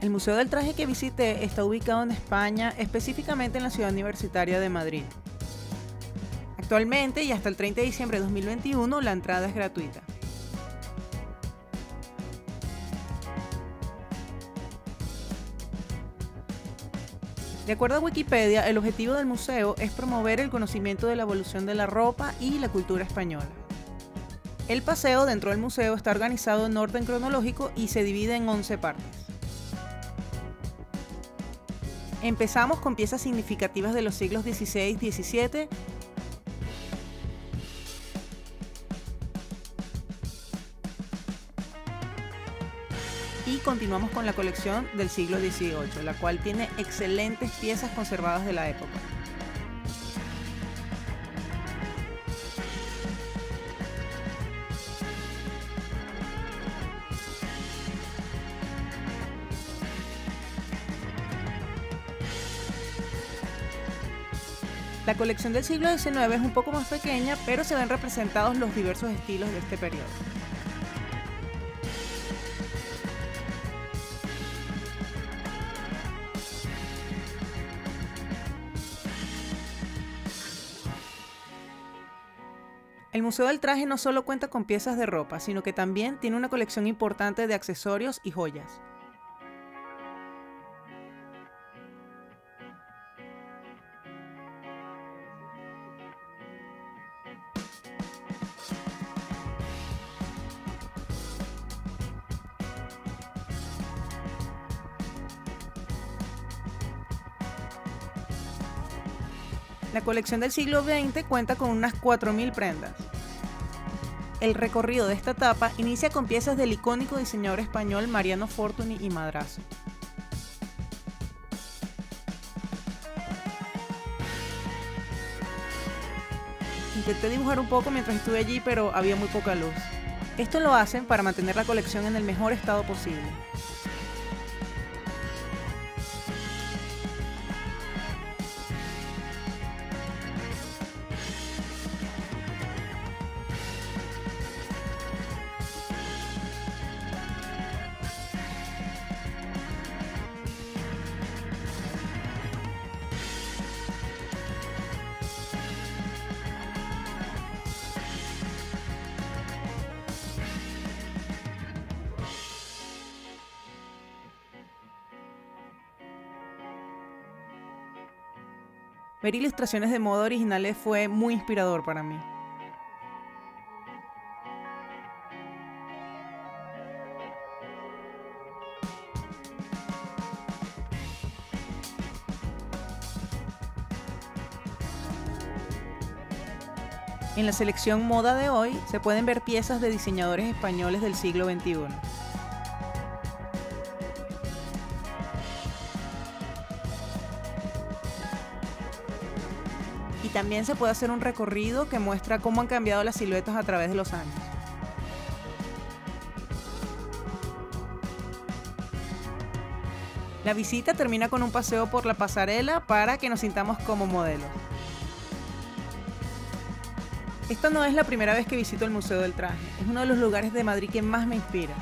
El Museo del Traje que visité está ubicado en España, específicamente en la ciudad universitaria de Madrid. Actualmente y hasta el 30 de diciembre de 2021 la entrada es gratuita. De acuerdo a Wikipedia, el objetivo del museo es promover el conocimiento de la evolución de la ropa y la cultura española. El paseo dentro del museo está organizado en orden cronológico y se divide en 11 partes. Empezamos con piezas significativas de los siglos XVI, XVII y continuamos con la colección del siglo XVIII, la cual tiene excelentes piezas conservadas de la época. La colección del siglo XIX es un poco más pequeña, pero se ven representados los diversos estilos de este periodo. El Museo del Traje no solo cuenta con piezas de ropa, sino que también tiene una colección importante de accesorios y joyas. La colección del siglo XX cuenta con unas 4.000 prendas. El recorrido de esta etapa inicia con piezas del icónico diseñador español Mariano Fortuny y Madrazo. Intenté dibujar un poco mientras estuve allí, pero había muy poca luz. Esto lo hacen para mantener la colección en el mejor estado posible. Ver ilustraciones de moda originales fue muy inspirador para mí. En la selección moda de hoy se pueden ver piezas de diseñadores españoles del siglo XXI. También se puede hacer un recorrido que muestra cómo han cambiado las siluetas a través de los años. La visita termina con un paseo por la pasarela para que nos sintamos como modelos. Esta no es la primera vez que visito el Museo del Traje, es uno de los lugares de Madrid que más me inspira.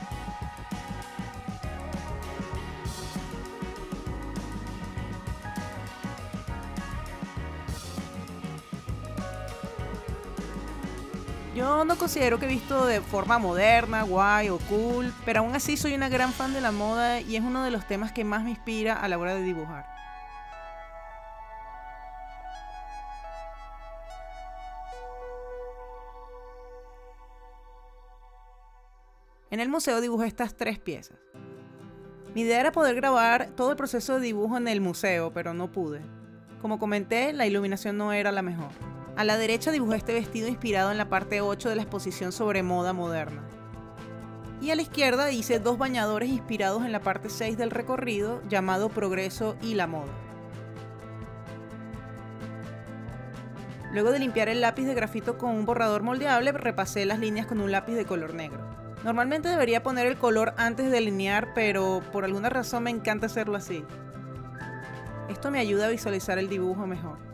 Yo no considero que he visto de forma moderna, guay o cool, pero aún así soy una gran fan de la moda y es uno de los temas que más me inspira a la hora de dibujar. En el museo dibujé estas tres piezas. Mi idea era poder grabar todo el proceso de dibujo en el museo, pero no pude. Como comenté, la iluminación no era la mejor. A la derecha dibujé este vestido inspirado en la parte 8 de la exposición sobre moda moderna. Y a la izquierda hice dos bañadores inspirados en la parte 6 del recorrido llamado Progreso y la Moda. Luego de limpiar el lápiz de grafito con un borrador moldeable, repasé las líneas con un lápiz de color negro. Normalmente debería poner el color antes de delinear, pero por alguna razón me encanta hacerlo así. Esto me ayuda a visualizar el dibujo mejor.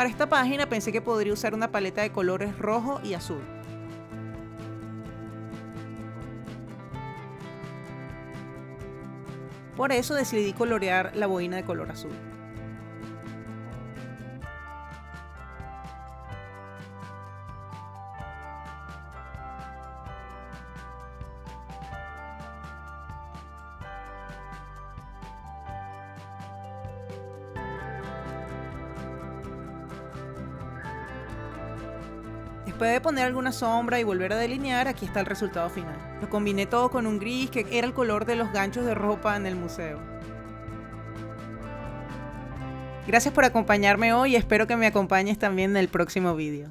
Para esta página pensé que podría usar una paleta de colores rojo y azul. Por eso decidí colorear la boina de color azul. Después de poner alguna sombra y volver a delinear, aquí está el resultado final. Lo combiné todo con un gris que era el color de los ganchos de ropa en el museo. Gracias por acompañarme hoy y espero que me acompañes también en el próximo vídeo.